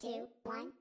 two, one,